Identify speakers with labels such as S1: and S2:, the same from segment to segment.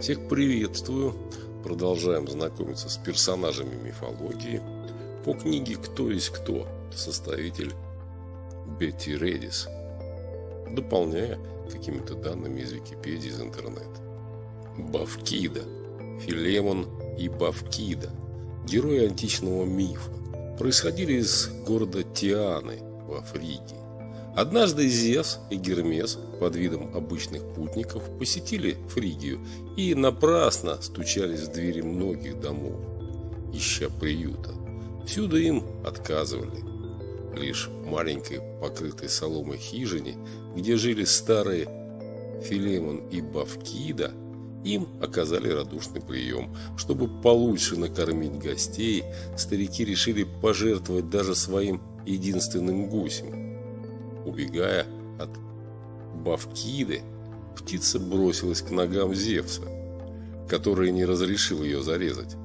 S1: Всех приветствую. Продолжаем знакомиться с персонажами мифологии по книге «Кто есть кто» составитель Бетти Редис, дополняя какими-то данными из Википедии, из интернета. Бавкида, Филемон и Бавкида, герои античного мифа, происходили из города Тианы во Фригии. Однажды Зевс и Гермес под видом обычных путников посетили Фригию и напрасно стучались в двери многих домов, ища приюта. Всюду им отказывали. Лишь в маленькой, покрытой соломой хижине, где жили старые Филемон и Бавкида, им оказали радушный прием. Чтобы получше накормить гостей, старики решили пожертвовать даже своим единственным гусем. Убегая от Бавкиды, птица бросилась к ногам Зевса, который не разрешил ее зарезать.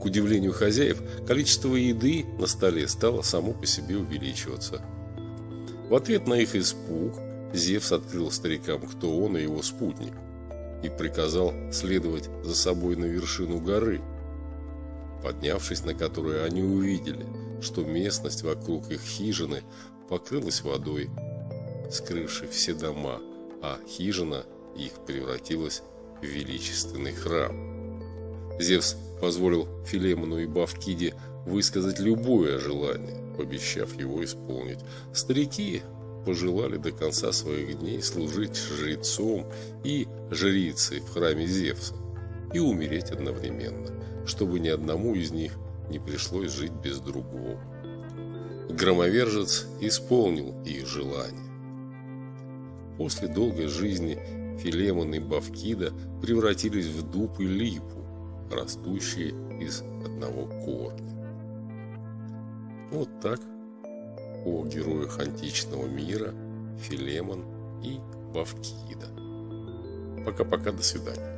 S1: К удивлению хозяев, количество еды на столе стало само по себе увеличиваться. В ответ на их испуг Зевс открыл старикам, кто он и его спутник, и приказал следовать за собой на вершину горы. Поднявшись на которую они увидели, что местность вокруг их хижины покрылась водой, скрывшей все дома, а хижина их превратилась в величественный храм. Зевс позволил Филемону и Бавкиде высказать любое желание, пообещав его исполнить. Старики пожелали до конца своих дней служить жрецом и жрицей в храме Зевса и умереть одновременно, чтобы ни одному из них не пришлось жить без другого. Громовержец исполнил их желание. После долгой жизни Филемон и Бавкида превратились в дуб и липу, растущие из одного корня. Вот так о героях античного мира Филемон и Бавкида. Пока-пока, до свидания.